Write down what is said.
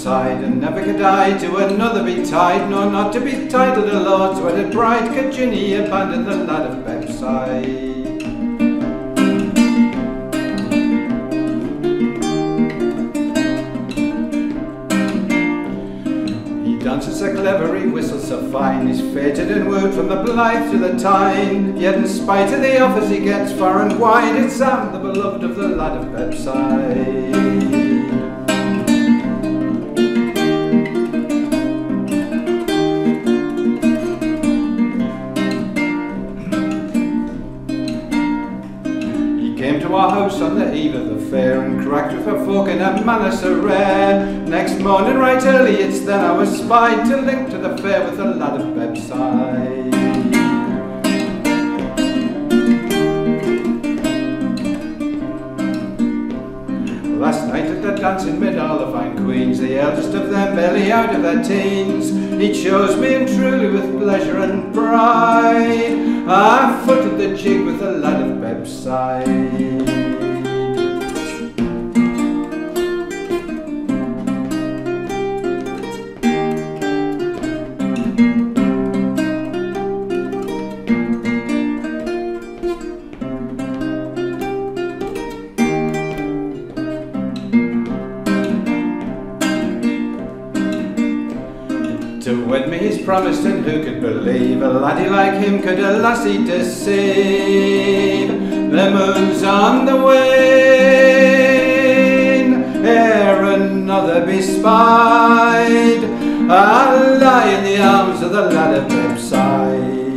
side, and never could I to another be tied, nor not to be titled a lord's wedded bride. Could Ginny abandon the lad of Bebside? dances so clever, he whistles so fine, he's fated and wooed from the Blyth to the Tyne. Yet in spite of the offers he gets far and wide, it's Sam, the beloved of the lad of Bebside. Our house on the eve of the fair and cracked with a fork in a manner so rare. Next morning right early it's then I was spied to link to the fair with a lad of Bebside. Last night at the dance in mid fine queens, the eldest of them barely out of their teens, he chose me and truly with pleasure and pride. I footed the jig with a lad of Bebside. To wed me he's promised and who could believe A laddie like him could a lassie deceive. The moon's on the wane Ere another be spied. I'll lie in the arms of the lad of Bebside